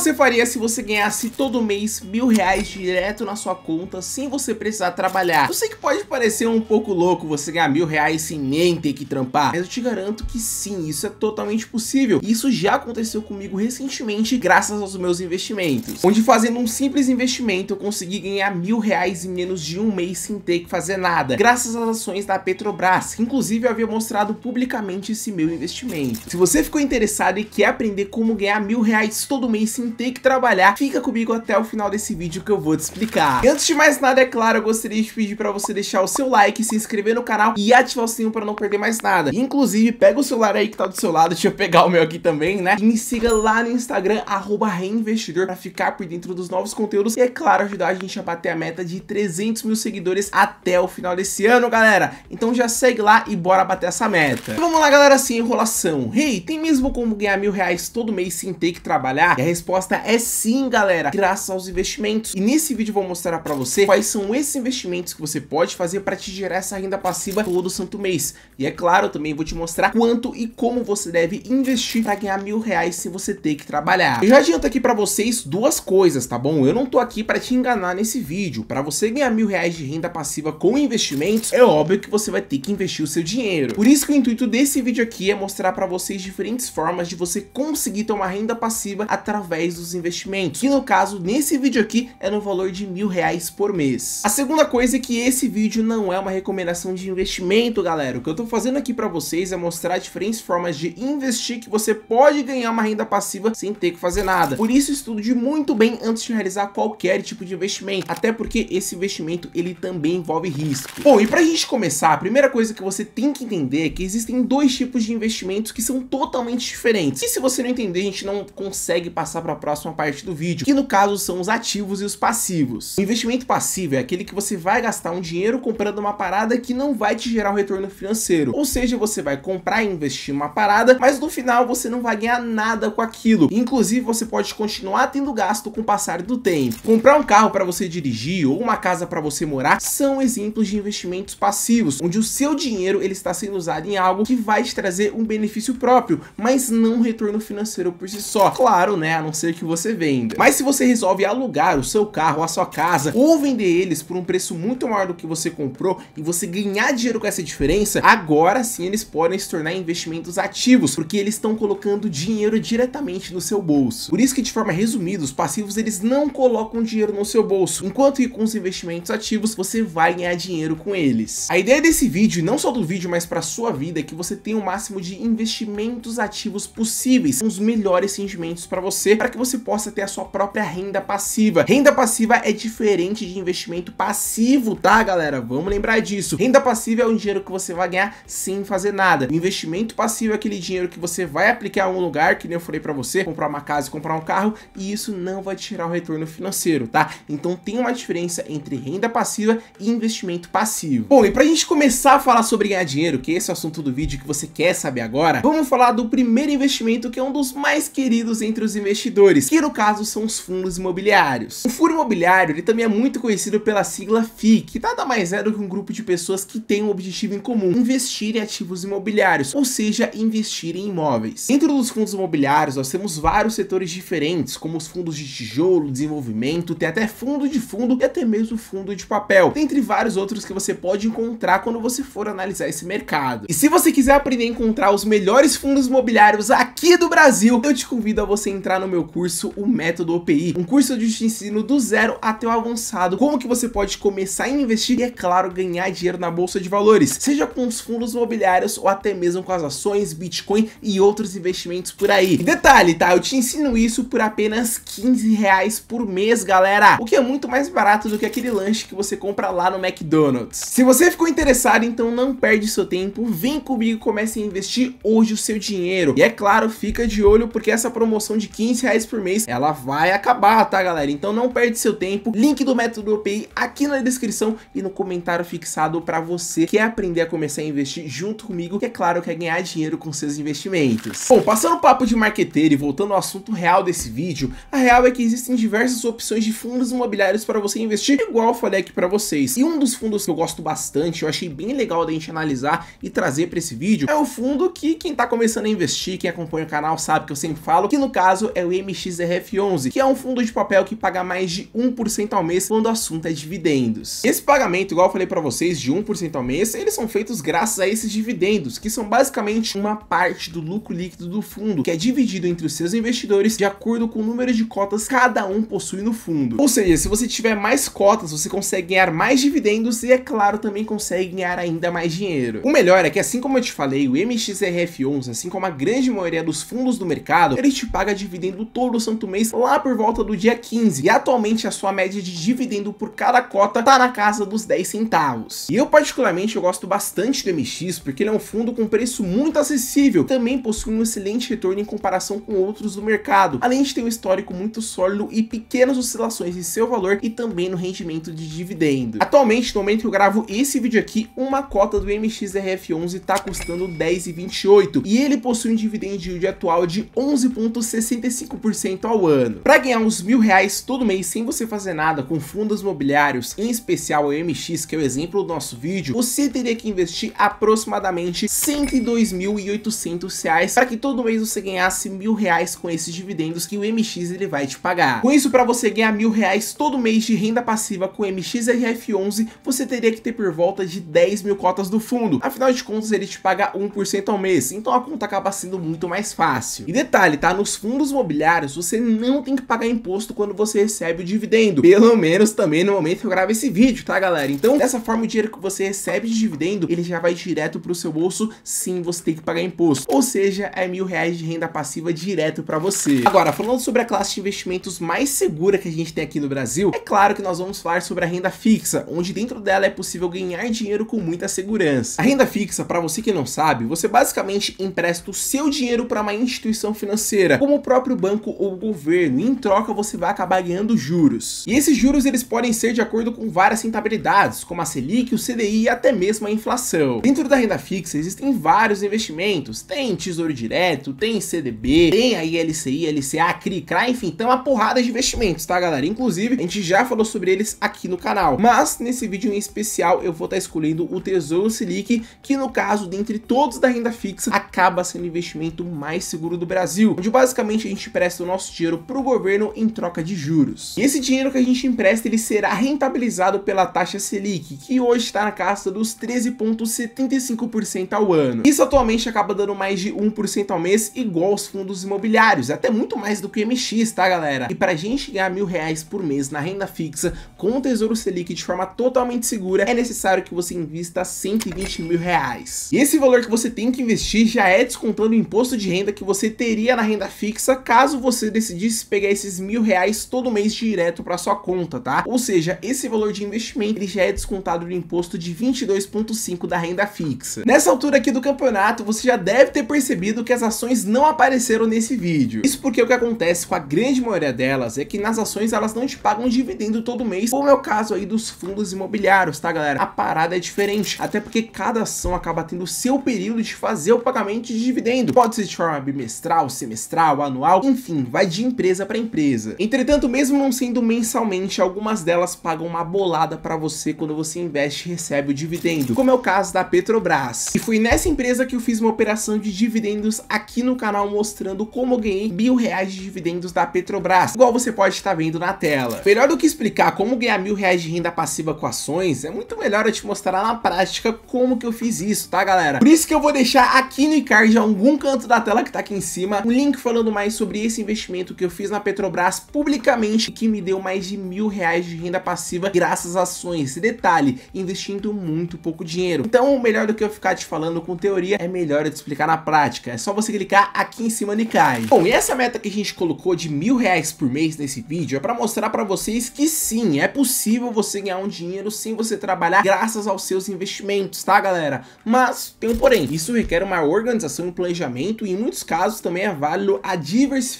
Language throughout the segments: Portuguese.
você faria se você ganhasse todo mês mil reais direto na sua conta sem você precisar trabalhar? Eu sei que pode parecer um pouco louco você ganhar mil reais sem nem ter que trampar, mas eu te garanto que sim, isso é totalmente possível. E isso já aconteceu comigo recentemente graças aos meus investimentos, onde fazendo um simples investimento eu consegui ganhar mil reais em menos de um mês sem ter que fazer nada, graças às ações da Petrobras, que inclusive eu havia mostrado publicamente esse meu investimento. Se você ficou interessado e quer aprender como ganhar mil reais todo mês sem ter que trabalhar, fica comigo até o final desse vídeo que eu vou te explicar. E antes de mais nada, é claro, eu gostaria de pedir para você deixar o seu like, se inscrever no canal e ativar o sininho para não perder mais nada. Inclusive, pega o celular aí que tá do seu lado, deixa eu pegar o meu aqui também, né? E me siga lá no Instagram, reinvestidor, para ficar por dentro dos novos conteúdos e, é claro, ajudar a gente a bater a meta de 300 mil seguidores até o final desse ano, galera. Então já segue lá e bora bater essa meta. Então, vamos lá, galera, sem enrolação. Hey, tem mesmo como ganhar mil reais todo mês sem ter que trabalhar? E a resposta é sim, galera, graças aos investimentos. E nesse vídeo eu vou mostrar para você quais são esses investimentos que você pode fazer para te gerar essa renda passiva todo santo mês. E é claro, eu também vou te mostrar quanto e como você deve investir para ganhar mil reais sem você ter que trabalhar. Eu já adianto aqui para vocês duas coisas, tá bom? Eu não tô aqui para te enganar nesse vídeo. Para você ganhar mil reais de renda passiva com investimentos, é óbvio que você vai ter que investir o seu dinheiro. Por isso que o intuito desse vídeo aqui é mostrar para vocês diferentes formas de você conseguir ter uma renda passiva através dos investimentos. Que no caso, nesse vídeo aqui, é no valor de mil reais por mês. A segunda coisa é que esse vídeo não é uma recomendação de investimento, galera. O que eu tô fazendo aqui para vocês é mostrar diferentes formas de investir que você pode ganhar uma renda passiva sem ter que fazer nada. Por isso, estude muito bem antes de realizar qualquer tipo de investimento, até porque esse investimento ele também envolve risco. Bom, e pra gente começar, a primeira coisa que você tem que entender é que existem dois tipos de investimentos que são totalmente diferentes. E se você não entender, a gente não consegue passar para a próxima parte do vídeo, que no caso são os ativos e os passivos. O investimento passivo é aquele que você vai gastar um dinheiro comprando uma parada que não vai te gerar um retorno financeiro. Ou seja, você vai comprar e investir uma parada, mas no final você não vai ganhar nada com aquilo. Inclusive, você pode continuar tendo gasto com o passar do tempo. Comprar um carro para você dirigir ou uma casa para você morar são exemplos de investimentos passivos, onde o seu dinheiro ele está sendo usado em algo que vai te trazer um benefício próprio, mas não um retorno financeiro por si só. Claro, né, a não ser que você venda. Mas se você resolve alugar o seu carro, a sua casa ou vender eles por um preço muito maior do que você comprou e você ganhar dinheiro com essa diferença, agora sim eles podem se tornar investimentos ativos, porque eles estão colocando dinheiro diretamente no seu bolso. Por isso que de forma resumida, os passivos eles não colocam dinheiro no seu bolso, enquanto que com os investimentos ativos você vai ganhar dinheiro com eles. A ideia desse vídeo, não só do vídeo, mas para sua vida, é que você tenha o máximo de investimentos ativos possíveis, os melhores rendimentos para você, para que você possa ter a sua própria renda passiva. Renda passiva é diferente de investimento passivo, tá, galera? Vamos lembrar disso. Renda passiva é um dinheiro que você vai ganhar sem fazer nada. O investimento passivo é aquele dinheiro que você vai aplicar em um lugar, que nem eu falei para você, comprar uma casa comprar um carro, e isso não vai tirar o retorno financeiro, tá? Então tem uma diferença entre renda passiva e investimento passivo. Bom, e pra gente começar a falar sobre ganhar dinheiro, que esse é o assunto do vídeo que você quer saber agora, vamos falar do primeiro investimento que é um dos mais queridos entre os investidores, que no caso são os fundos imobiliários. O fundo imobiliário, ele também é muito conhecido pela sigla FII, que nada mais é do que um grupo de pessoas que tem um objetivo em comum, investir em ativos imobiliários, ou seja, investir em imóveis. Dentro dos fundos imobiliários, nós temos vários setores diferentes, como os fundos de tijolo, desenvolvimento, tem até fundo de fundo e até mesmo fundo de papel, dentre vários outros que você pode encontrar quando você for analisar esse mercado. E se você quiser aprender a encontrar os melhores fundos imobiliários aqui do Brasil, eu te convido a você entrar no meu curso, o Método OPI, um curso de te ensino do zero até o avançado, como que você pode começar a investir e, é claro, ganhar dinheiro na bolsa de valores, seja com os fundos imobiliários ou até mesmo com as ações, Bitcoin e outros investimentos por aí. E detalhe, tá? Eu te ensino isso por apenas 15 reais por mês, galera, o que é muito mais barato do que aquele lanche que você compra lá no McDonald's. Se você ficou interessado, então não perde seu tempo, vem comigo e comece a investir hoje o seu dinheiro. E é claro, fica de olho porque essa promoção de 15 reais por mês, ela vai acabar, tá galera? Então não perde seu tempo, link do método OPI aqui na descrição e no comentário fixado para você que quer aprender a começar a investir junto comigo, que é claro, quer ganhar dinheiro com seus investimentos. Bom, passando o papo de marqueteiro e voltando ao assunto real desse vídeo, a real é que existem diversas opções de fundos imobiliários para você investir, igual eu falei aqui para vocês. E um dos fundos que eu gosto bastante, eu achei bem legal da gente analisar e trazer para esse vídeo, é o fundo que quem tá começando a investir, quem acompanha o canal sabe que eu sempre falo, que no caso é o MXRF11, que é um fundo de papel que paga mais de 1% ao mês quando o assunto é dividendos. Esse pagamento, igual eu falei para vocês, de 1% ao mês, eles são feitos graças a esses dividendos, que são basicamente uma parte do lucro líquido do fundo, que é dividido entre os seus investidores de acordo com o número de cotas cada um possui no fundo. Ou seja, se você tiver mais cotas, você consegue ganhar mais dividendos e, é claro, também consegue ganhar ainda mais dinheiro. O melhor é que, assim como eu te falei, o MXRF11, assim como a grande maioria dos fundos do mercado, ele te paga dividendo todo o santo mês lá por volta do dia 15. E atualmente a sua média de dividendo por cada cota tá na casa dos 10 centavos. E eu particularmente eu gosto bastante do MX porque ele é um fundo com preço muito acessível, também possui um excelente retorno em comparação com outros do mercado, além de ter um histórico muito sólido e pequenas oscilações em seu valor e também no rendimento de dividendo. Atualmente, no momento que eu gravo esse vídeo aqui, uma cota do MXRF11 está custando 10,28 e ele possui um dividend yield atual de 11,65% ao ano. Para ganhar uns mil reais todo mês sem você fazer nada com fundos imobiliários, em especial o MX, que é o exemplo do nosso vídeo, você teria que investir aproximadamente 102.800 reais para que todo mês você ganhasse mil reais com esses dividendos que o MX ele vai te pagar. Com isso, para você ganhar mil reais todo mês de renda passiva com o MXRF11, você teria que ter por volta de 10 mil cotas do fundo. Afinal de contas, ele te paga 1% ao mês, então a conta acaba sendo muito mais fácil. E detalhe, tá? Nos fundos imobiliários, você não tem que pagar imposto quando você recebe o dividendo. Pelo menos também no momento que eu gravo esse vídeo, tá, galera? Então, dessa forma, o dinheiro que você recebe de dividendo, ele já vai direto pro seu bolso, sim, você tem que pagar imposto. Ou seja, é mil reais de renda passiva direto para você. Agora, falando sobre a classe de investimentos mais segura que a gente tem aqui no Brasil, é claro que nós vamos falar sobre a renda fixa, onde dentro dela é possível ganhar dinheiro com muita segurança. A renda fixa, para você que não sabe, você basicamente empresta o seu dinheiro para uma instituição financeira, como o próprio banco ou governo, e em troca você vai acabar ganhando juros. E esses juros eles podem ser de acordo com várias rentabilidades, como a Selic, o CDI e até mesmo a inflação. Dentro da renda fixa existem vários investimentos, tem Tesouro Direto, tem CDB, tem a ILCI, LCA, CRI, CRA, enfim, tem uma porrada de investimentos, tá galera? Inclusive, a gente já falou sobre eles aqui no canal, mas nesse vídeo em especial eu vou estar escolhendo o Tesouro Selic, que no caso, dentre todos da renda fixa, acaba sendo o investimento mais seguro do Brasil, onde basicamente a gente presta o nosso dinheiro para o governo em troca de juros. E esse dinheiro que a gente empresta, ele será rentabilizado pela taxa Selic, que hoje está na casa dos 13,75% ao ano. Isso atualmente acaba dando mais de 1% ao mês, igual aos fundos imobiliários, até muito mais do que o MX, tá galera? E para a gente ganhar mil reais por mês na renda fixa com o Tesouro Selic de forma totalmente segura, é necessário que você invista 120 mil reais. E esse valor que você tem que investir já é descontando o imposto de renda que você teria na renda fixa caso você decidisse pegar esses mil reais todo mês direto para sua conta, tá? Ou seja, esse valor de investimento ele já é descontado do imposto de 22,5 da renda fixa. Nessa altura aqui do campeonato, você já deve ter percebido que as ações não apareceram nesse vídeo. Isso porque o que acontece com a grande maioria delas é que nas ações elas não te pagam dividendo todo mês, como é o caso aí dos fundos imobiliários, tá galera? A parada é diferente, até porque cada ação acaba tendo seu período de fazer o pagamento de dividendo. Pode ser de forma bimestral, semestral, anual, enfim, vai de empresa para empresa. Entretanto, mesmo não sendo mensalmente, algumas delas pagam uma bolada para você quando você investe e recebe o dividendo, como é o caso da Petrobras. E foi nessa empresa que eu fiz uma operação de dividendos aqui no canal mostrando como eu ganhei mil reais de dividendos da Petrobras, igual você pode estar vendo na tela. Melhor do que explicar como ganhar mil reais de renda passiva com ações, é muito melhor eu te mostrar na prática como que eu fiz isso, tá galera? Por isso que eu vou deixar aqui no card, algum canto da tela que tá aqui em cima, um link falando mais sobre esse investimento que eu fiz na Petrobras publicamente, que me deu mais de mil reais de renda passiva graças às ações. E detalhe, investindo muito pouco dinheiro. Então, melhor do que eu ficar te falando com teoria, é melhor eu te explicar na prática. É só você clicar aqui em cima no card. Bom, e essa meta que a gente colocou de mil reais por mês nesse vídeo é para mostrar para vocês que sim, é possível você ganhar um dinheiro sem você trabalhar graças aos seus investimentos, tá galera? Mas tem um porém, isso requer uma organização e planejamento e em muitos casos também é válido a diversificação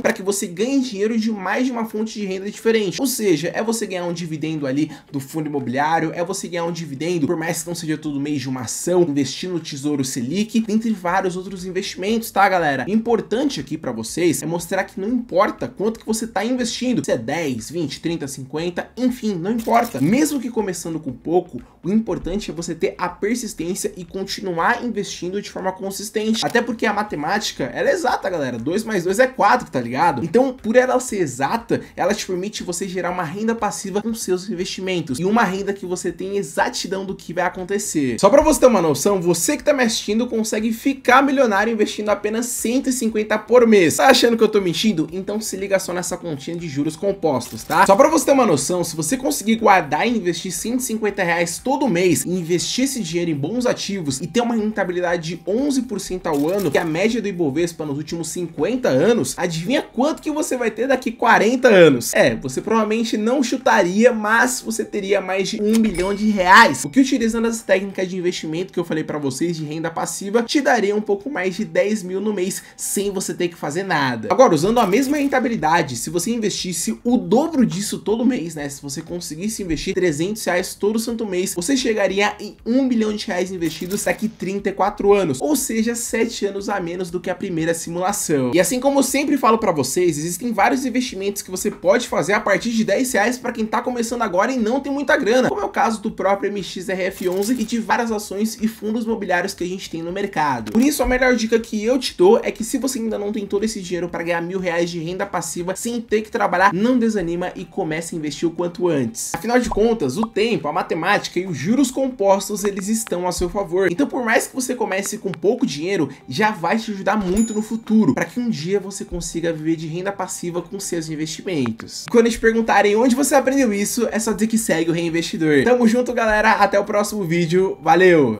para que você ganhe dinheiro de mais de uma fonte de renda diferente. Ou seja, é você ganhar um dividendo ali do fundo imobiliário, é você ganhar um dividendo, por mais que não seja todo mês de uma ação, investir no Tesouro Selic, dentre vários outros investimentos, tá galera? O importante aqui para vocês é mostrar que não importa quanto que você está investindo, se é 10, 20, 30, 50, enfim, não importa. Mesmo que começando com pouco, o importante é você ter a persistência e continuar investindo de forma consistente. Até porque a matemática, ela é exata, galera. 2 mais 2 é 4, tá ligado? Então, por ela ser exata, ela te permite você gerar uma renda passiva com seus investimentos e uma renda que você tem exatidão do que vai acontecer. Só para você ter uma noção, você que tá me assistindo consegue ficar milionário investindo apenas 150 por mês. Tá achando que eu tô mentindo? Então se liga só nessa continha de juros compostos, tá? Só para você ter uma noção, se você conseguir guardar e investir 150 reais todo mês investir esse dinheiro em bons ativos e ter uma rentabilidade de 11% ao ano, que é a média do Ibovespa nos últimos 50 anos, adivinha quanto que você vai ter daqui 40 anos? É, você provavelmente não chutaria, mas você teria mais de um milhão de reais, o que utilizando as técnicas de investimento que eu falei para vocês de renda passiva, te daria um pouco mais de 10 mil no mês, sem você ter que fazer nada. Agora, usando a mesma rentabilidade, se você investisse o dobro disso todo mês, né, se você conseguisse investir 300 reais todo santo mês, você chegaria em um milhão de reais investidos daqui 34 anos, ou seja, 7 anos a menos do que a primeira simulação. E assim como sempre falo para vocês, existem vários investimentos que você pode fazer a partir de 10 reais para quem tá começando agora e não tem muita grana, como é o caso do próprio MXRF11 e de várias ações e fundos imobiliários que a gente tem no mercado. Por isso, a melhor dica que eu te dou é que se você ainda não tem todo esse dinheiro para ganhar mil reais de renda passiva sem ter que trabalhar, não desanima e comece a investir o quanto antes. Afinal de contas, o tempo, a matemática e os juros compostos, eles estão a seu favor. Então, por mais que você comece com pouco dinheiro, já vai te ajudar muito no futuro, para que um dia você consiga viver de renda passiva com seus investimentos. Quando te perguntarem onde você aprendeu isso, é só dizer que segue o Reinvestidor. Tamo junto, galera. Até o próximo vídeo. Valeu!